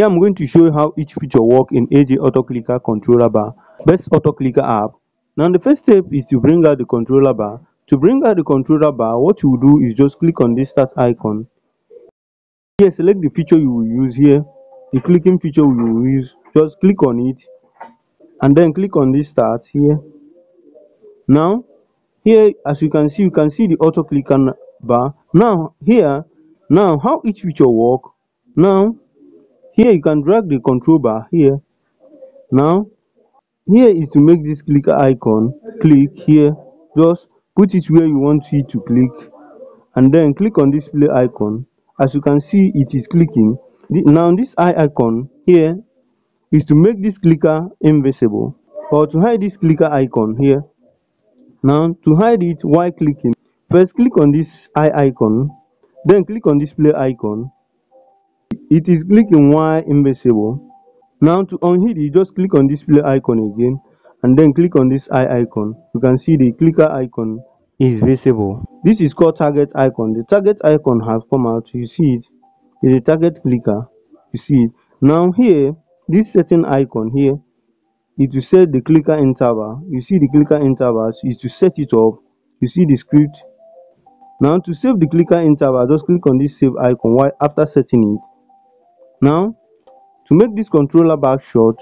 here i'm going to show you how each feature work in AG auto clicker controller bar best auto clicker app. Now the first step is to bring out the controller bar. To bring out the controller bar what you do is just click on this start icon. Here select the feature you will use here. The clicking feature you will use just click on it and then click on this start here. Now here as you can see you can see the auto clicker bar. Now here now how each feature work? Now here you can drag the control bar here. Now here is to make this clicker icon click here. Just put it where you want it to click. And then click on display icon. As you can see it is clicking. Now this eye icon here is to make this clicker invisible. Or to hide this clicker icon here. Now to hide it while clicking first click on this eye icon. Then click on display icon it is clicking while invisible. Now to unhide it just click on this display icon again and then click on this eye icon. You can see the clicker icon is visible. This is called target icon. The target icon has come out. You see it? Is a target clicker. You see it? Now here this setting icon here is to set the clicker interval. You see the clicker interval is to set it up. You see the script? Now to save the clicker interval just click on this save icon while after setting it now to make this controller back short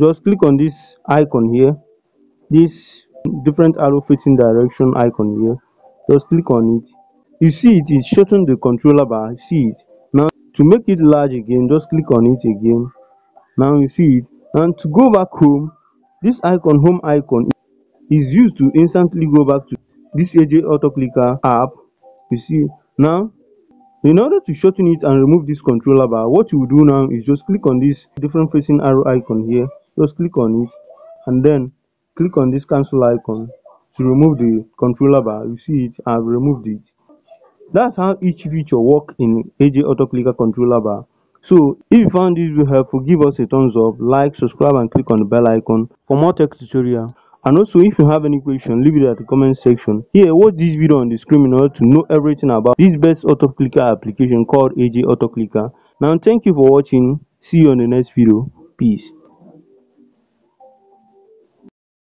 just click on this icon here this different arrow facing direction icon here just click on it. You see it is shorten the controller bar see it? Now to make it large again just click on it again. Now you see it? And to go back home this icon home icon is used to instantly go back to this AG auto clicker app. You see? Now in order to shorten it and remove this controller bar what you do now is just click on this different facing arrow icon here. Just click on it and then click on this cancel icon to remove the controller bar. You see it i've removed it. That's how each feature work in AG auto clicker controller bar. So if you found this video helpful give us a thumbs up like subscribe and click on the bell icon for more tech tutorial and also if you have any question leave it at the comment section. Here watch this video on the screen in order to know everything about this best auto clicker application called AG auto clicker now thank you for watching. See you on the next video. Peace